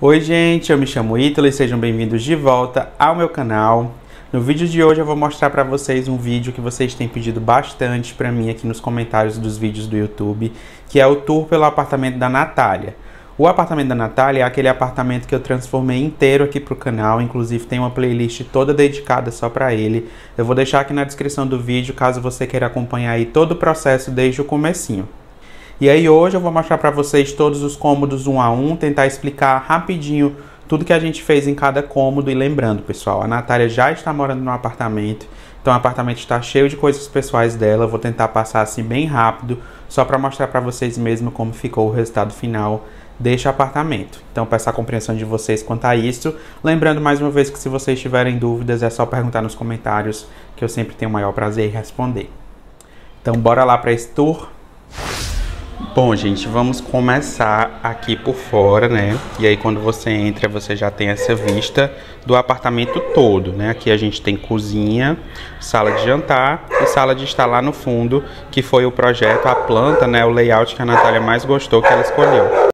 Oi gente, eu me chamo Ítalo e sejam bem-vindos de volta ao meu canal. No vídeo de hoje eu vou mostrar para vocês um vídeo que vocês têm pedido bastante para mim aqui nos comentários dos vídeos do YouTube, que é o tour pelo apartamento da Natália. O apartamento da Natália é aquele apartamento que eu transformei inteiro aqui pro canal, inclusive tem uma playlist toda dedicada só para ele. Eu vou deixar aqui na descrição do vídeo caso você queira acompanhar aí todo o processo desde o comecinho. E aí hoje eu vou mostrar para vocês todos os cômodos um a um, tentar explicar rapidinho tudo que a gente fez em cada cômodo. E lembrando, pessoal, a Natália já está morando no apartamento, então o apartamento está cheio de coisas pessoais dela. Eu vou tentar passar assim bem rápido, só para mostrar para vocês mesmo como ficou o resultado final deste apartamento. Então peço a compreensão de vocês quanto a isso. Lembrando mais uma vez que se vocês tiverem dúvidas é só perguntar nos comentários, que eu sempre tenho o maior prazer em responder. Então bora lá para esse tour. Bom, gente, vamos começar aqui por fora, né? E aí quando você entra, você já tem essa vista do apartamento todo, né? Aqui a gente tem cozinha, sala de jantar e sala de estar lá no fundo, que foi o projeto, a planta, né? O layout que a Natália mais gostou que ela escolheu.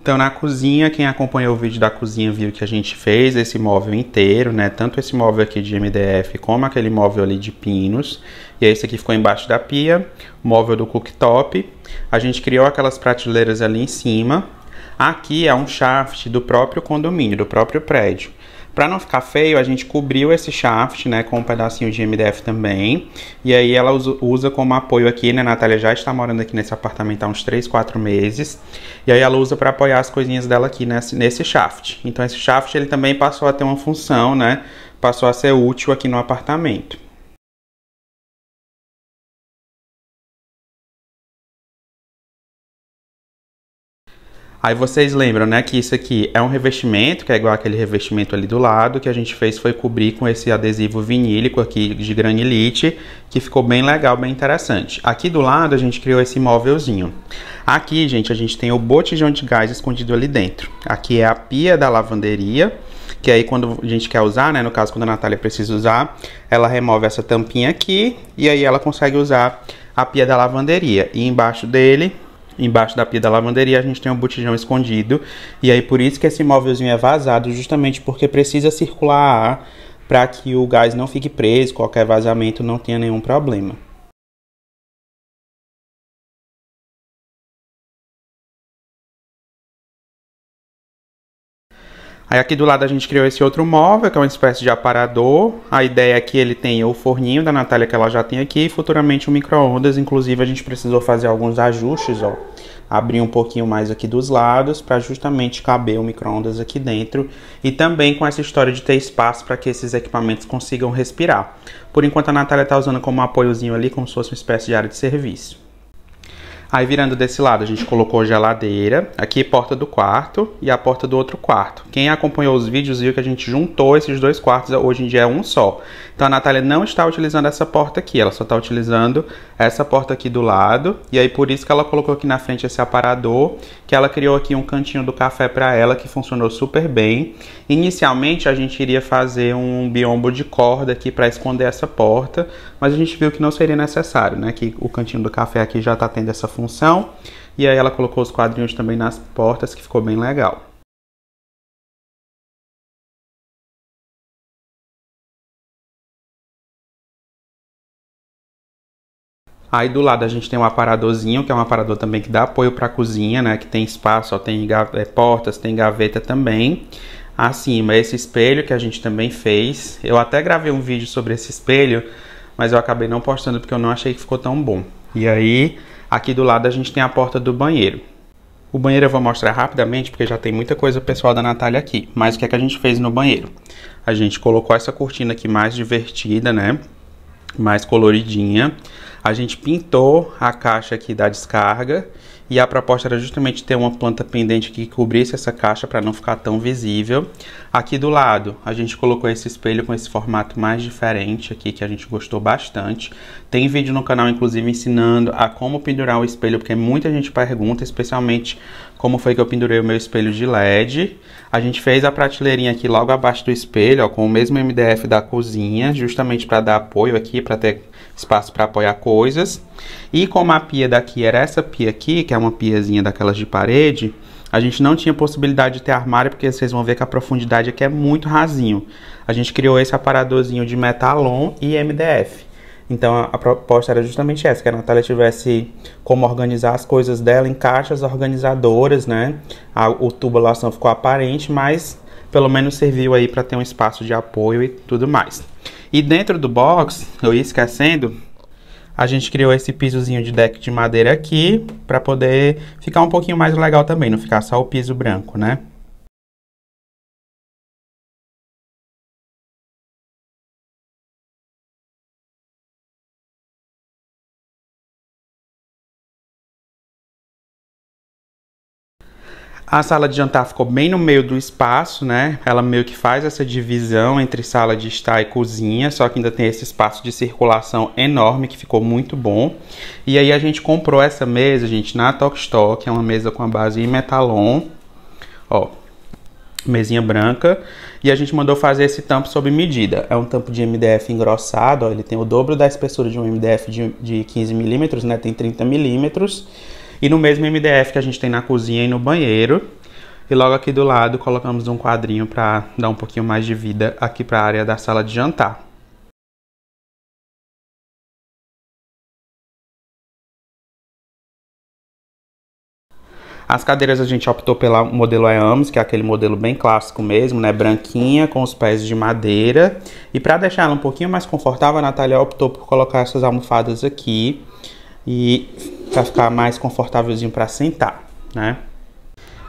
Então na cozinha, quem acompanhou o vídeo da cozinha viu que a gente fez esse móvel inteiro, né? Tanto esse móvel aqui de MDF como aquele móvel ali de pinos. E esse aqui ficou embaixo da pia, móvel do cooktop. A gente criou aquelas prateleiras ali em cima. Aqui é um shaft do próprio condomínio, do próprio prédio. Para não ficar feio, a gente cobriu esse shaft, né, com um pedacinho de MDF também. E aí ela usa, como apoio aqui, né, a Natália já está morando aqui nesse apartamento há uns 3, 4 meses. E aí ela usa para apoiar as coisinhas dela aqui nesse, nesse shaft. Então esse shaft ele também passou a ter uma função, né, passou a ser útil aqui no apartamento. Aí vocês lembram, né, que isso aqui é um revestimento, que é igual aquele revestimento ali do lado, que a gente fez foi cobrir com esse adesivo vinílico aqui de granilite, que ficou bem legal, bem interessante. Aqui do lado a gente criou esse móvelzinho. Aqui, gente, a gente tem o botijão de gás escondido ali dentro. Aqui é a pia da lavanderia, que aí quando a gente quer usar, né, no caso quando a Natália precisa usar, ela remove essa tampinha aqui e aí ela consegue usar a pia da lavanderia. E embaixo dele Embaixo da pia da lavanderia a gente tem um botijão escondido e aí por isso que esse móvelzinho é vazado, justamente porque precisa circular ar para que o gás não fique preso, qualquer vazamento não tenha nenhum problema. Aí aqui do lado a gente criou esse outro móvel, que é uma espécie de aparador. A ideia é que ele tenha o forninho da Natália que ela já tem aqui e futuramente o um micro-ondas. Inclusive a gente precisou fazer alguns ajustes, ó. Abrir um pouquinho mais aqui dos lados para justamente caber o micro-ondas aqui dentro. E também com essa história de ter espaço para que esses equipamentos consigam respirar. Por enquanto a Natália está usando como apoiozinho ali, como se fosse uma espécie de área de serviço. Aí virando desse lado, a gente colocou geladeira, aqui porta do quarto e a porta do outro quarto. Quem acompanhou os vídeos viu que a gente juntou esses dois quartos, hoje em dia é um só. Então a Natália não está utilizando essa porta aqui, ela só está utilizando essa porta aqui do lado. E aí por isso que ela colocou aqui na frente esse aparador, que ela criou aqui um cantinho do café para ela, que funcionou super bem. Inicialmente a gente iria fazer um biombo de corda aqui para esconder essa porta, mas a gente viu que não seria necessário, né? Que o cantinho do café aqui já está tendo essa função função. E aí ela colocou os quadrinhos também nas portas, que ficou bem legal. Aí do lado a gente tem um aparadorzinho, que é um aparador também que dá apoio para a cozinha, né? Que tem espaço, ó, tem é, portas, tem gaveta também. Acima, esse espelho que a gente também fez. Eu até gravei um vídeo sobre esse espelho, mas eu acabei não postando porque eu não achei que ficou tão bom. E aí, Aqui do lado a gente tem a porta do banheiro. O banheiro eu vou mostrar rapidamente porque já tem muita coisa pessoal da Natália aqui. Mas o que é que a gente fez no banheiro? A gente colocou essa cortina aqui mais divertida, né? Mais coloridinha. A gente pintou a caixa aqui da descarga e a proposta era justamente ter uma planta pendente que cobrisse essa caixa para não ficar tão visível. Aqui do lado, a gente colocou esse espelho com esse formato mais diferente aqui, que a gente gostou bastante. Tem vídeo no canal, inclusive, ensinando a como pendurar o espelho, porque muita gente pergunta, especialmente como foi que eu pendurei o meu espelho de LED. A gente fez a prateleirinha aqui logo abaixo do espelho, ó, com o mesmo MDF da cozinha, justamente para dar apoio aqui, para ter espaço para apoiar coisas. E como a pia daqui era essa pia aqui, que é uma piazinha daquelas de parede, A gente não tinha possibilidade de ter armário, porque vocês vão ver que a profundidade aqui é muito rasinho. A gente criou esse aparadorzinho de metalon e MDF. Então a, proposta era justamente essa, que a Natália tivesse como organizar as coisas dela em caixas organizadoras, né? A, o tubulação ficou aparente, mas pelo menos serviu aí para ter um espaço de apoio e tudo mais. E dentro do box, eu ia esquecendo, a gente criou esse pisozinho de deck de madeira aqui para poder ficar um pouquinho mais legal também, não ficar só o piso branco, né? A sala de jantar ficou bem no meio do espaço, né? Ela meio que faz essa divisão entre sala de estar e cozinha, só que ainda tem esse espaço de circulação enorme que ficou muito bom. E aí a gente comprou essa mesa, gente, na Stock, é uma mesa com a base em metalon. Ó, mesinha branca. E a gente mandou fazer esse tampo sob medida. É um tampo de MDF engrossado, ó, ele tem o dobro da espessura de um MDF de, de 15 milímetros, né? Tem 30 milímetros. E no mesmo MDF que a gente tem na cozinha e no banheiro. E logo aqui do lado colocamos um quadrinho para dar um pouquinho mais de vida aqui para a área da sala de jantar. As cadeiras a gente optou pelo modelo EAMS, que é aquele modelo bem clássico mesmo, né? Branquinha, com os pés de madeira. E para deixar ela um pouquinho mais confortável, a Natália optou por colocar essas almofadas aqui. E para ficar mais confortávelzinho para sentar, né?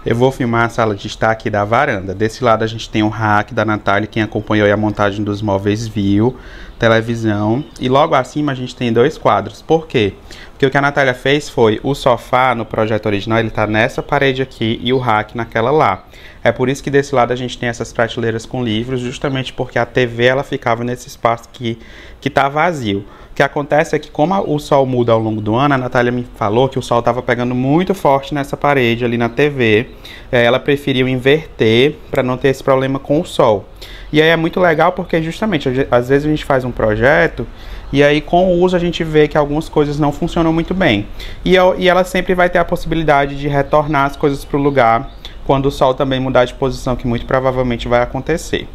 Eu vou filmar a sala de estar aqui da varanda. Desse lado a gente tem o rack da Natália, quem acompanhou a montagem dos móveis viu, televisão. E logo acima a gente tem dois quadros. Por quê? Porque o que a Natália fez foi o sofá no projeto original, ele tá nessa parede aqui e o rack naquela lá. É por isso que desse lado a gente tem essas prateleiras com livros, justamente porque a TV ela ficava nesse espaço que, que tá vazio. O que acontece é que, como o sol muda ao longo do ano, a Natália me falou que o sol estava pegando muito forte nessa parede ali na TV. É, ela preferiu inverter para não ter esse problema com o sol. E aí é muito legal porque, justamente, às vezes a gente faz um projeto e aí com o uso a gente vê que algumas coisas não funcionam muito bem. E, e ela sempre vai ter a possibilidade de retornar as coisas para o lugar quando o sol também mudar de posição, que muito provavelmente vai acontecer.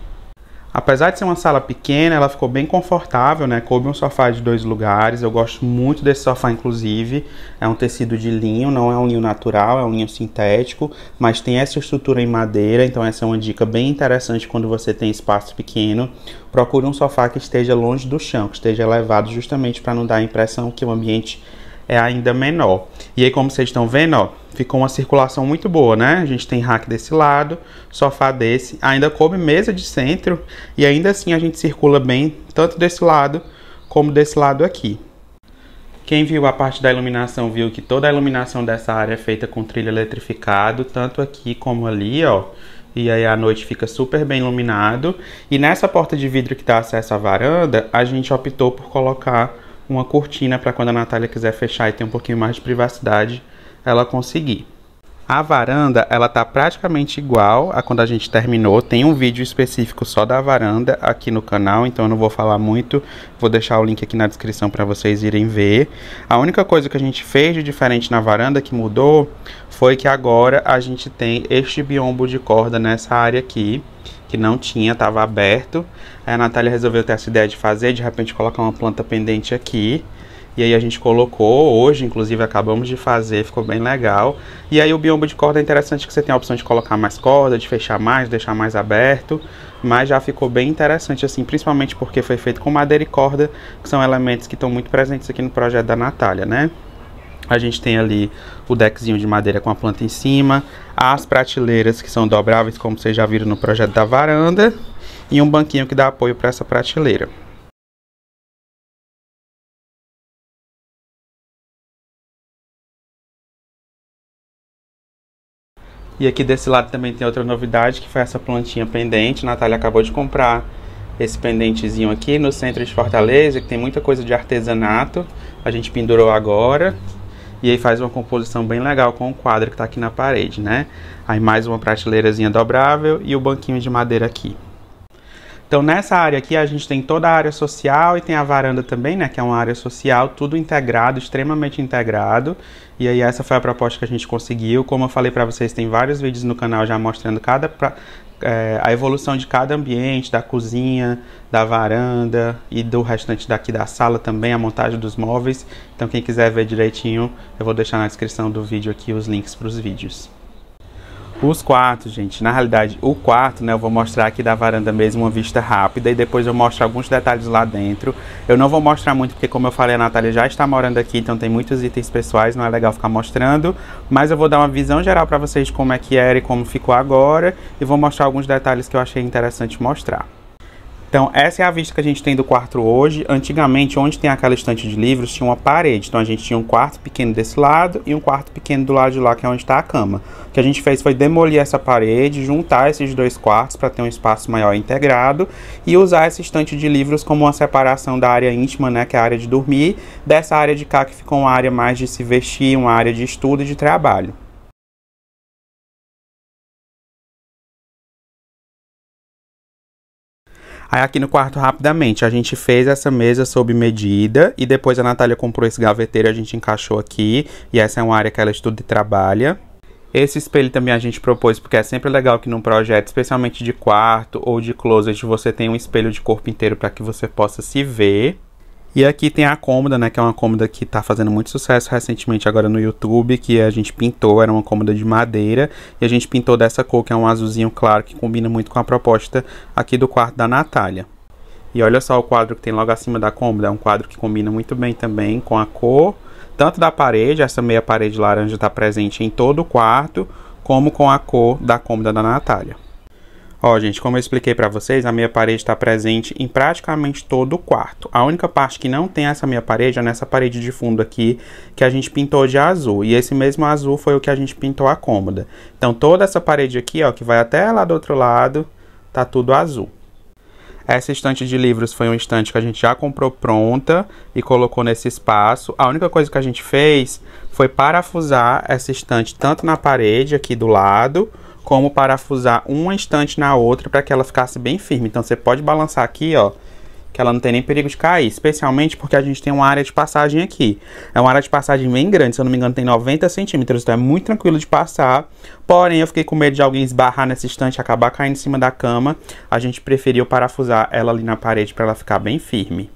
Apesar de ser uma sala pequena, ela ficou bem confortável, né? Coube um sofá de dois lugares. Eu gosto muito desse sofá, inclusive. É um tecido de linho, não é um linho natural, é um linho sintético, mas tem essa estrutura em madeira, então essa é uma dica bem interessante quando você tem espaço pequeno. Procure um sofá que esteja longe do chão, que esteja elevado, justamente para não dar a impressão que o ambiente é ainda menor. E aí, como vocês estão vendo, ó, ficou uma circulação muito boa, né? A gente tem rack desse lado, sofá desse, ainda coube mesa de centro e ainda assim a gente circula bem, tanto desse lado como desse lado aqui. Quem viu a parte da iluminação viu que toda a iluminação dessa área é feita com trilho eletrificado, tanto aqui como ali, ó. E aí a noite fica super bem iluminado. E nessa porta de vidro que dá acesso à varanda, a gente optou por colocar uma cortina para quando a Natália quiser fechar e ter um pouquinho mais de privacidade, ela conseguir. A varanda, ela tá praticamente igual a quando a gente terminou. Tem um vídeo específico só da varanda aqui no canal, então eu não vou falar muito. Vou deixar o link aqui na descrição para vocês irem ver. A única coisa que a gente fez de diferente na varanda que mudou foi que agora a gente tem este biombo de corda nessa área aqui que não tinha, estava aberto. Aí a Natália resolveu ter essa ideia de fazer, de repente colocar uma planta pendente aqui. E aí a gente colocou, hoje inclusive acabamos de fazer, ficou bem legal. E aí o biombo de corda é interessante que você tem a opção de colocar mais corda, de fechar mais, deixar mais aberto. Mas já ficou bem interessante assim, principalmente porque foi feito com madeira e corda, que são elementos que estão muito presentes aqui no projeto da Natália, né? A gente tem ali o deckzinho de madeira com a planta em cima, as prateleiras que são dobráveis, como vocês já viram no projeto da varanda, e um banquinho que dá apoio para essa prateleira. E aqui desse lado também tem outra novidade, que foi essa plantinha pendente. A Natália acabou de comprar esse pendentezinho aqui no centro de Fortaleza, que tem muita coisa de artesanato. A gente pendurou agora. E aí faz uma composição bem legal com o quadro que está aqui na parede, né? Aí mais uma prateleirazinha dobrável e o banquinho de madeira aqui. Então nessa área aqui a gente tem toda a área social e tem a varanda também, né, que é uma área social, tudo integrado, extremamente integrado. E aí essa foi a proposta que a gente conseguiu. Como eu falei para vocês, tem vários vídeos no canal já mostrando cada é, a evolução de cada ambiente, da cozinha, da varanda e do restante daqui da sala também, a montagem dos móveis. Então quem quiser ver direitinho, eu vou deixar na descrição do vídeo aqui os links para os vídeos. Os quartos, gente, na realidade, o quarto, né, eu vou mostrar aqui da varanda mesmo uma vista rápida e depois eu mostro alguns detalhes lá dentro. Eu não vou mostrar muito porque, como eu falei, a Natália já está morando aqui, então tem muitos itens pessoais, não é legal ficar mostrando. Mas eu vou dar uma visão geral para vocês como é que era e como ficou agora e vou mostrar alguns detalhes que eu achei interessante mostrar. Então, essa é a vista que a gente tem do quarto hoje. Antigamente, onde tem aquela estante de livros, tinha uma parede. Então, a gente tinha um quarto pequeno desse lado e um quarto pequeno do lado de lá, que é onde está a cama. O que a gente fez foi demolir essa parede, juntar esses dois quartos para ter um espaço maior integrado e usar essa estante de livros como uma separação da área íntima, né, que é a área de dormir, dessa área de cá que ficou uma área mais de se vestir, uma área de estudo e de trabalho. Aí aqui no quarto, rapidamente, a gente fez essa mesa sob medida e depois a Natália comprou esse gaveteiro a gente encaixou aqui. E essa é uma área que ela estuda e trabalha. Esse espelho também a gente propôs porque é sempre legal que num projeto, especialmente de quarto ou de closet, você tenha um espelho de corpo inteiro para que você possa se ver. E aqui tem a cômoda, né, que é uma cômoda que está fazendo muito sucesso recentemente agora no YouTube, que a gente pintou, era uma cômoda de madeira, e a gente pintou dessa cor, que é um azulzinho claro, que combina muito com a proposta aqui do quarto da Natália. E olha só o quadro que tem logo acima da cômoda, é um quadro que combina muito bem também com a cor, tanto da parede, essa meia parede laranja está presente em todo o quarto, como com a cor da cômoda da Natália. Ó, gente, como eu expliquei para vocês, a meia parede está presente em praticamente todo o quarto. A única parte que não tem essa meia parede é nessa parede de fundo aqui, que a gente pintou de azul. E esse mesmo azul foi o que a gente pintou a cômoda. Então, toda essa parede aqui, ó, que vai até lá do outro lado, tá tudo azul. Essa estante de livros foi um estante que a gente já comprou pronta e colocou nesse espaço. A única coisa que a gente fez foi parafusar essa estante tanto na parede aqui do lado, como parafusar uma estante na outra para que ela ficasse bem firme. Então você pode balançar aqui, ó, que ela não tem nem perigo de cair, especialmente porque a gente tem uma área de passagem aqui. É uma área de passagem bem grande, se eu não me engano tem 90 centímetros, então é muito tranquilo de passar. Porém, eu fiquei com medo de alguém esbarrar nessa estante e acabar caindo em cima da cama. A gente preferiu parafusar ela ali na parede para ela ficar bem firme.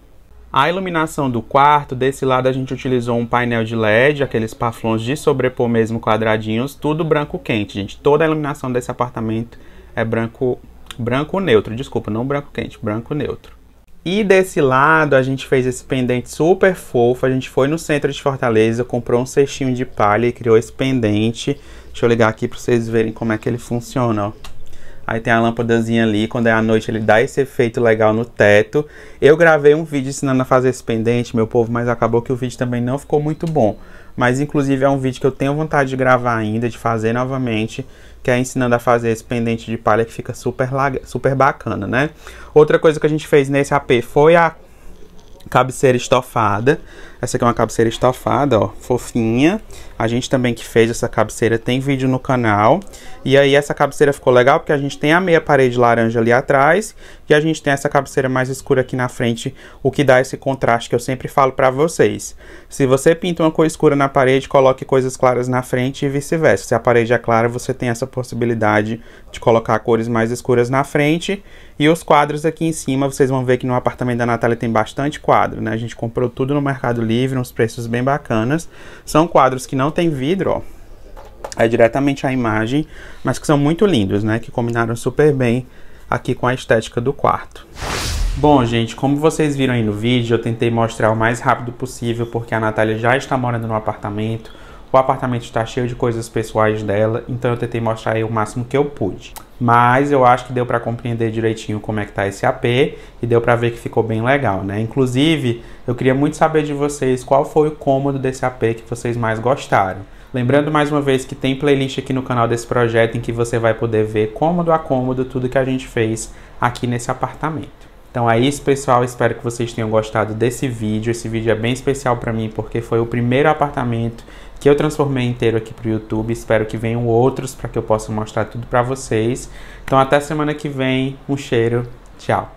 A iluminação do quarto, desse lado a gente utilizou um painel de LED, aqueles paflons de sobrepor mesmo quadradinhos, tudo branco quente, gente. Toda a iluminação desse apartamento é branco, branco neutro, desculpa, não branco quente, branco neutro. E desse lado a gente fez esse pendente super fofo, a gente foi no centro de Fortaleza, comprou um cestinho de palha e criou esse pendente. Deixa eu ligar aqui para vocês verem como é que ele funciona, ó. Aí tem a lâmpadazinha ali, quando é à noite ele dá esse efeito legal no teto. Eu gravei um vídeo ensinando a fazer esse pendente, meu povo, mas acabou que o vídeo também não ficou muito bom. Mas inclusive é um vídeo que eu tenho vontade de gravar ainda, de fazer novamente, que é ensinando a fazer esse pendente de palha que fica super, super bacana, né? Outra coisa que a gente fez nesse AP foi a cabeceira estofada. Essa aqui é uma cabeceira estofada, ó, fofinha. A gente também que fez essa cabeceira tem vídeo no canal. E aí essa cabeceira ficou legal porque a gente tem a meia parede laranja ali atrás e a gente tem essa cabeceira mais escura aqui na frente, o que dá esse contraste que eu sempre falo para vocês. Se você pinta uma cor escura na parede, coloque coisas claras na frente e vice-versa. Se a parede é clara, você tem essa possibilidade de colocar cores mais escuras na frente. E os quadros aqui em cima, vocês vão ver que no apartamento da Natália tem bastante quadro, né? A gente comprou tudo no Mercado Livre, uns preços bem bacanas. São quadros que não tem vidro, ó. É diretamente a imagem, mas que são muito lindos, né? Que combinaram super bem aqui com a estética do quarto. Bom, gente, como vocês viram aí no vídeo, eu tentei mostrar o mais rápido possível, porque a Natália já está morando no apartamento. O apartamento está cheio de coisas pessoais dela, então eu tentei mostrar aí o máximo que eu pude. Mas eu acho que deu para compreender direitinho como é que tá esse AP e deu para ver que ficou bem legal, né? Inclusive, eu queria muito saber de vocês qual foi o cômodo desse AP que vocês mais gostaram. Lembrando mais uma vez que tem playlist aqui no canal desse projeto em que você vai poder ver cômodo a cômodo tudo que a gente fez aqui nesse apartamento. Então é isso, pessoal. Espero que vocês tenham gostado desse vídeo. Esse vídeo é bem especial para mim porque foi o primeiro apartamento que eu transformei inteiro aqui para o YouTube. Espero que venham outros para que eu possa mostrar tudo para vocês. Então até semana que vem. Um cheiro. Tchau!